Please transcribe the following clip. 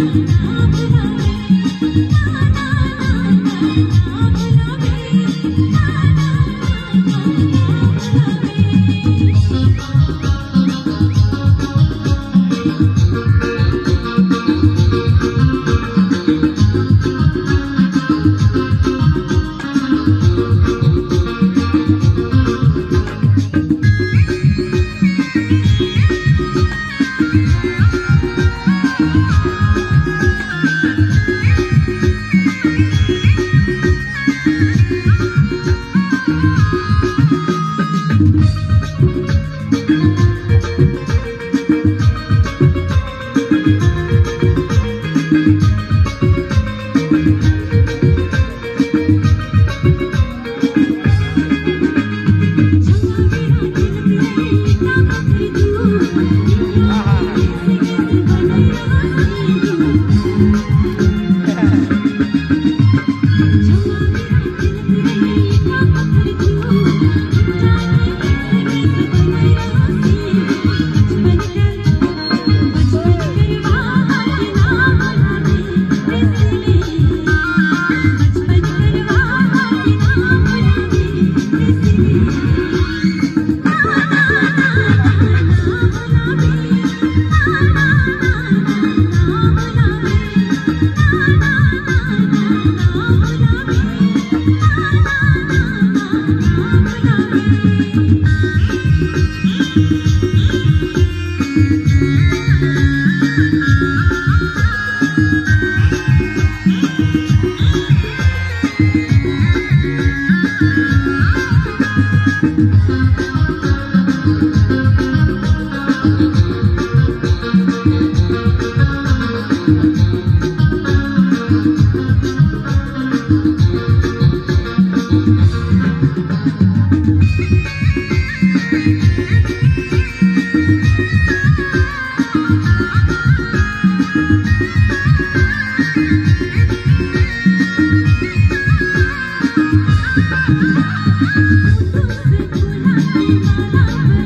I'm Thank you.